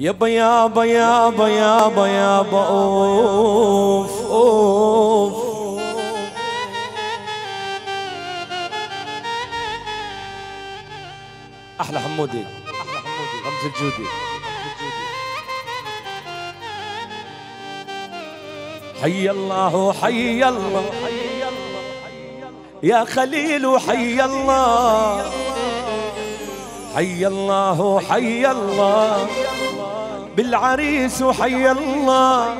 يابا يابا يابا يابا يابا اوف اوف. أحلى حمودي أحلى حمودي. رمز الجودي. حي الله حي الله. يا خليل حي الله. حي الله حي الله. بالعريس حي الله.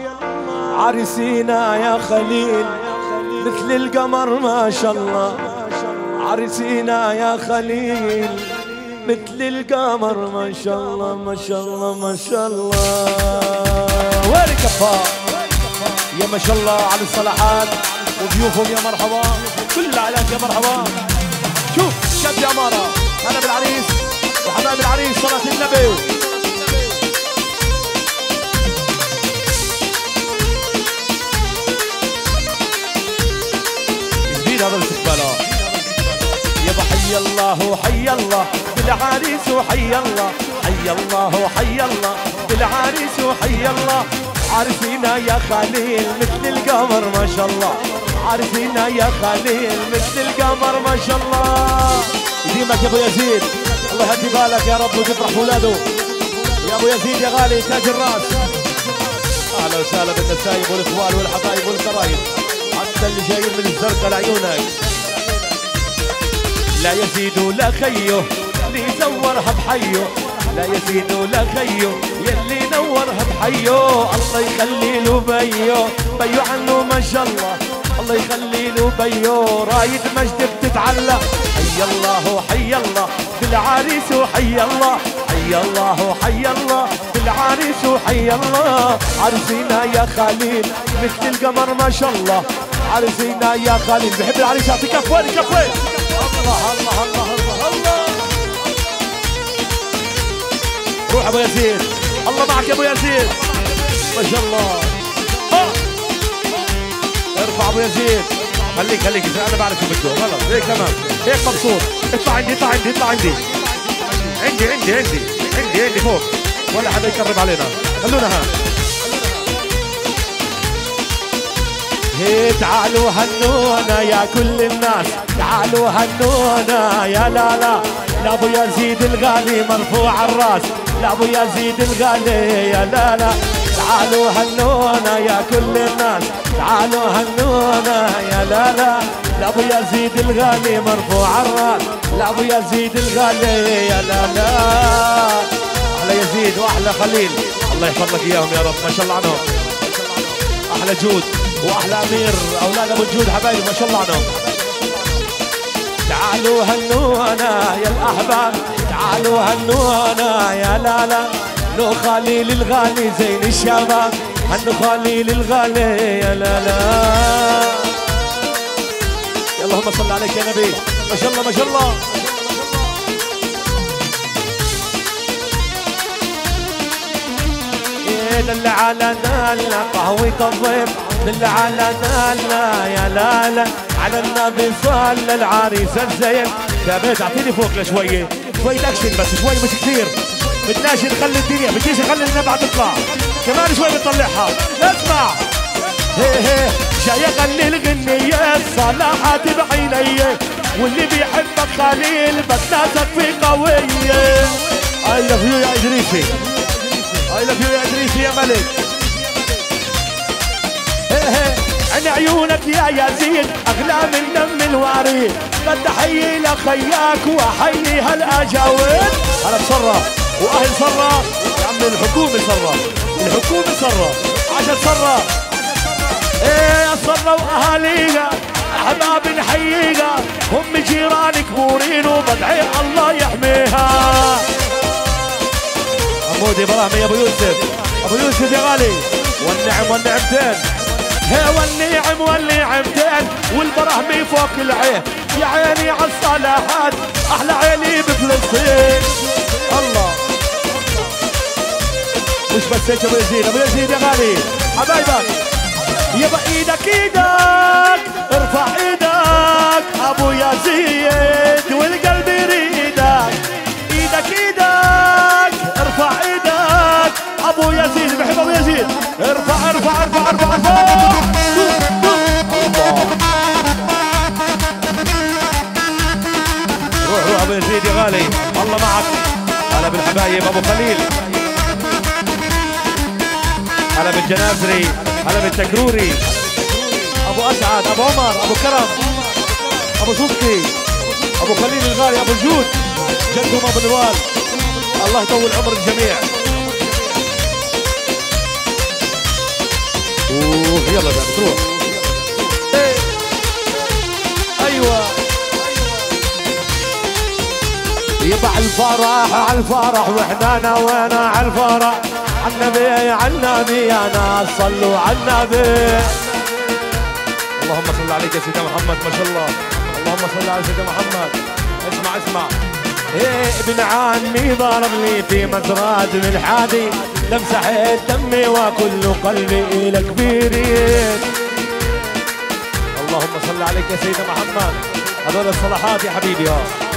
عرسينا يا خليل مثل القمر ما شاء الله. عرسينا يا خليل مثل القمر ما شاء الله ما شاء الله ما شاء الله. وين كفار يا ما شاء الله على الصلاحات وضيوفهم يا مرحبا. كل العائلات يا مرحبا. شوف شد يا مارا هلا بالعريس وحبايب العريس صلاة النبي. هذا الاستقبال يابا حي الله حي الله. بالعريس وحي الله. حي الله حي الله. بالعريس وحي الله. عارفينا يا خليل مثل القمر ما شاء الله. عارفينا يا خليل مثل القمر ما شاء الله. يديمك يا أبو يزيد. الله يهدي بالك يا رب وتفرح اولاده يا أبو يزيد يا غالي تاج الراس. أهلا وسهلا بالنسايب والإخوان والحبايب والقرايب. حتى اللي جايين من الزرقاء لعيونك لا يزيد ولا خيه اللي زورها بحيه لا يزيد ولا خيه يلي نورها بحيه الله يخلي له بيه بيه عنه ما شاء الله. الله يخلي له بيه رايد مجد بتتعلى. حي الله حي الله بالعريس وحي الله. حي الله حي الله بالعريس وحي الله. عرسينا يا خليل مثل القمر ما شاء الله. عرسينا يا خليل بحب العريس. يعطيك كفوين كفوين الله الله الله الله الله روح أبو يزيد الله معك يا أبو يزيد ما شاء الله. ارفع أبو يزيد خليك خليك. أنا بعرف شو بده خلص هيك تمام. هيك مبسوط. اطلع عندي اطلع عندي اطلع عندي. عندي عندي عندي عندي عندي فوق. ولا حدا يقرب علينا. خلونا ها هي تعالوا هنونا يا كل الناس. تعالوا هنونا يا لا لا. لابو يزيد الغالي مرفوع الراس. لابو يزيد الغالي يا لا لا. تعالوا هنونا يا كل الناس. تعالوا هنونا يا لا لا. لابو يزيد الغالي مرفوع الراس. لابو يزيد الغالي يا لا لا. أحلى يزيد واحلى خليل. الله يحفظ لك إياهم يا رب. ما شاء الله عنهم. أحلى جود. واحلى امير أولاد ابو الجود حبايبي ما شاء الله عنهم تعالوا هنونا يا الأحباب. تعالوا هنونا يا لا لا لو خليل الغالي زين الشباب. هنو خليل الغالي يا لا لا يا اللهم صل عليك يا نبي. ما شاء الله ما شاء الله. دل على دلنا قهوة الضيف. دل على دلنا يا لا لا على النبي صلى العريس الزين. ثابت أعطيني فوق لشوية شوية اكشن بس شوي مش كثير. بدناش نخلي الدنيا بديش نخلي النبعة تطلع كمان شوي بنطلعها. اسمع. هي هي. جاي اغني الغنية الصلاحات بعيني. واللي بيحبك خليل بتناسك في قوية I love you يا إدريسي. I love you يا إدريسي يا ملك. عن عيونك يا يزيد أغلى من دم الوريد بدي أحيي لخياك وأحيي هالأجاويد. أنا بصرة وأهل صرة يا عم الحكومة صرة الحكومة صرة عشان صرة إيه صرة واهاليها أحباب نحييها هم جيران كبورين وبدعي الله يحميها. حمودي إبراهيم يا أبو يوسف. أبو يوسف يا غالي والنعم والنعمتين. هي والنعم والنعمتين والبراهمي فوق العين. يا عيني على الصلاحات أحلى عيني بفلسطين. الله. مش بس هيك أبو يزيد أبو يزيد يا غالي. حبايبك يبا إيدك إيدك. ارفع إيدك أبو يزيد والقلب يريدك. إيدك إيدك. ارفع إيدك. ارفع ارفع ارفع ارفع ارفع. روح بالحبايب ابو خليل. هلا بالجنازري هلا بالتكروري. أبو أسعد أبو عمر أبو كرم أبو صدقي أبو خليل الغالي أبو الجود جدهم أبو نوال. الله يطول عمر الجميع. أوه يلا بتروح. إيه. أيوه. يبع الفرح على الفرح وإحنا نوينا على الفرح. عالنبي عالنبي يا ناس صلوا عالنبي اللهم صل عليك يا سيدنا محمد ما شاء الله. اللهم صل على سيدنا محمد. اسمع اسمع. إيه ابن عمي ضرب لي في مزرعة من حادي لمسحت دمي وكل قلبي إلى كبيرين. اللهم صل عليك يا سيدنا محمد. هذول الصلاحات يا حبيبي آه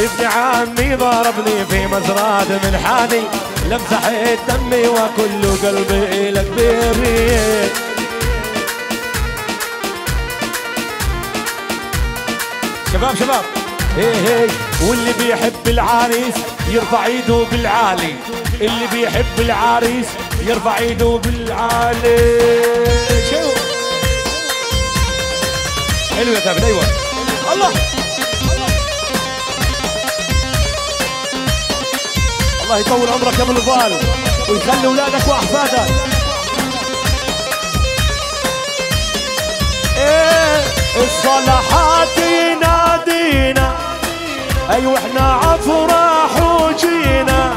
ابن عمي ضربني في مزرعة من حادي لمسحت دمي وكل قلبي إلى كبيرين شباب شباب. هي هي واللي بيحب العريس يرفع إيده بالعالي. اللي بيحب العريس يرفع إيده بالعالي. شو؟ حلو يا ثابت أيوه. الله. الله يطول عمرك يا ابو الفال ويخلي اولادك واحفادك إيه الصلاحات ينادينا. أيوه إحنا عفراح وجينا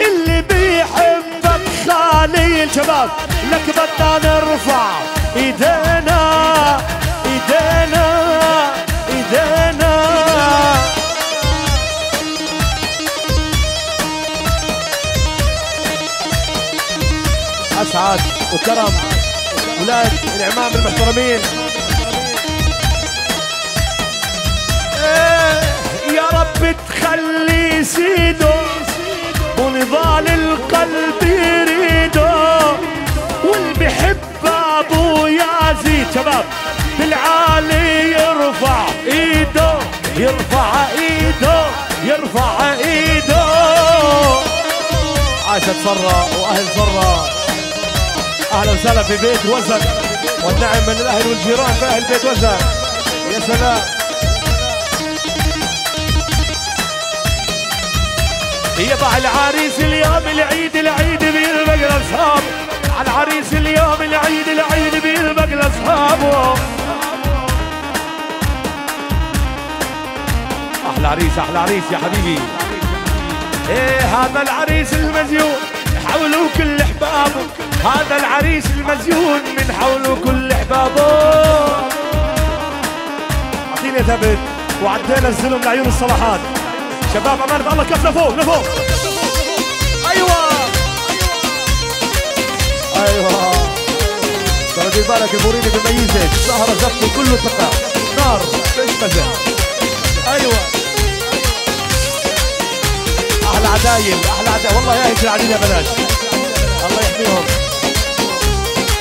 اللي بيحبك خالي شباب لك بدنا نرفع. اسعد وكرم ولاد العمام المحترمين. إيه، يا رب تخلي سيده ونضال القلب يريده واللي بحب أبو يزيد شباب بالعالي يرفع إيده يرفع إيده يرفع إيده. عاشت صرة وأهل صرة أهلا وسهلا في بيت وزن. والنعم من الأهل والجيران في أهل بيت وزن. يا سلام. يبع العريس اليوم العيد العيد بيلبق لاصحاب على العريس اليوم العيد العيد بيلبق لاصحابه أحلى عريس أحلى عريس يا حبيبي. إيه هذا العريس المزيون. حوله كل إحبابه. هذا العريس المزيون من حوله كل إحبابه. أعطيني ثبت وعدينا الزلم لعيون الصلاحات. شباب أمانة الله كف لفوق لفوق أيوه. أيوه. ترى دير بالك الموريني بميزك سهرة زفه كله ثقة نار مزه أيوه. أحلى عدايل أحلى عدايل. والله يا هيك العديل يا بلاش الله يحميهم.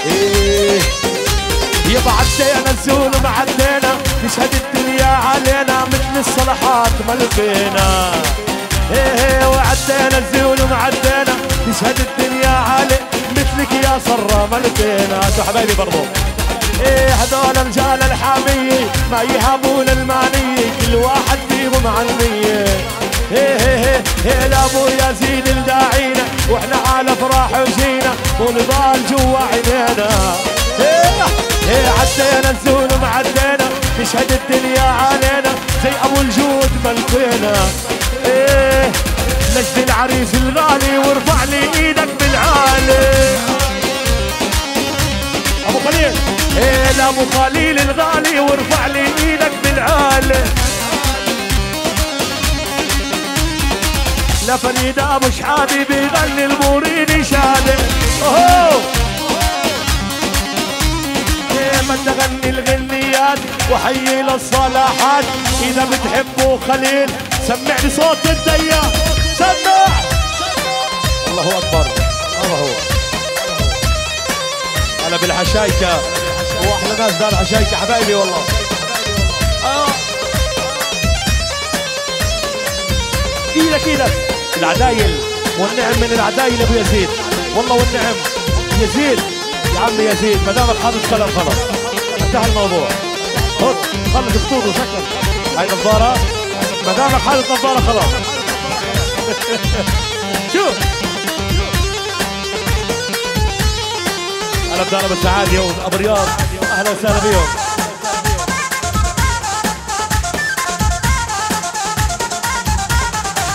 إيه. يبا عدينا الزول ما عدينا. تشهد الدنيا علينا. مثل الصلاحات ملقينا إيه إيه وعدينا الزول وما عدينا. تشهد الدنيا علي. مثلك يا صرة ملقينا انتو حبايبي برضو. إيه هذول رجال الحامية ما يهابون المانية كل واحد فيهم عنية. إيه إيه إيه لابو يزيد الداعينا وإحنا على افراح وجينا ونضال جوا عينينا. إيه عدينا الزول ومعدينا تشهد الدنيا علينا زي ابو الجود ملقينا إيه نجد العريس الغالي وارفع لي إيدك بالعالي. ابو خليل. إيه لابو خليل الغالي وارفع لي إيدك بالعالي. لا فريد أبو شحابي بيغني الموريني شادي اوه إيه ما تغني الغنيات وحيي للصلاحات؟ إذا بتحبوا خليل سمعني صوت الديا سمع! الله أكبر. هذا هو هلا بالحشايكة. وأحلى ناس دار حشايكة حبايبي والله. آه. إيدك إيدك العدايل والنعم من العدايل أبو يزيد. والله والنعم. يزيد. يا عمي يزيد ما دامك حاطط قلم خلاص. انتهى الموضوع. خذ خلص خطوطه شكرا هاي نظارة. ما دامك حاطط نظارة خلاص. شوف. انا بدانا بالسعادة يوم أبو رياض أهلا وسهلا بيهم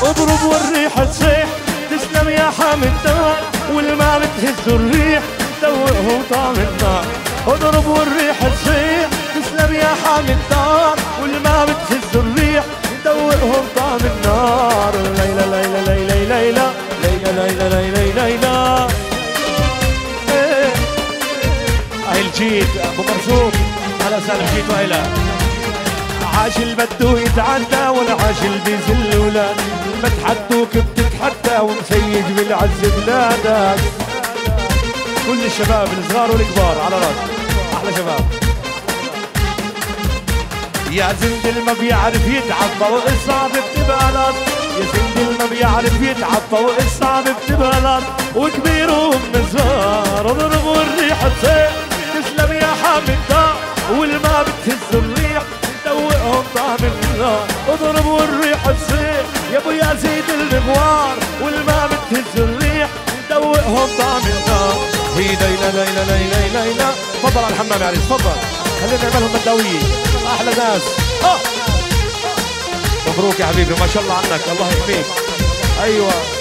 اضرب والريح تصيح تسلم يا حامد الدار والما بتهز الريح. دوقهم طعم النار. اضرب والريح تصيح تسلم يا حامد الدار والما بتهز الريح. دوقهم طعم النار. ليلى ليلى ليلى ليلى ليلى ليلى ليلى ليلى إيه. هاي الجيد أبو مرزوق هلا وسهلا بجيد وهلا عاش البدو يتعدى والعاش بيزل ولاد بتحدوك بتتحدى ومسيج بالعز بلادك. كل الشباب الصغار والكبار على راسك. أحلى شباب. يا زندل ما بيعرف يتعطى والصعب بتبالط يا زندل ما بيعرف يتعطى والصعب بتبالط وكبيرهم صغار اضربوا الريح تصير تسلم يا حامد والما بتهز الريح. دوقهم طعم النار اضربوا الريح تصير يا ابو يزيد المغوار والما بتهز الريح. دوقهم طعم النار هي ليلى ليلى ليلى ليلى تفضل على الحمام يا عريس تفضل. خلينا نعملهم بدوية أحلى ناس. مبروك يا حبيبي. ما شاء الله عنك. الله يحميك. أيوه.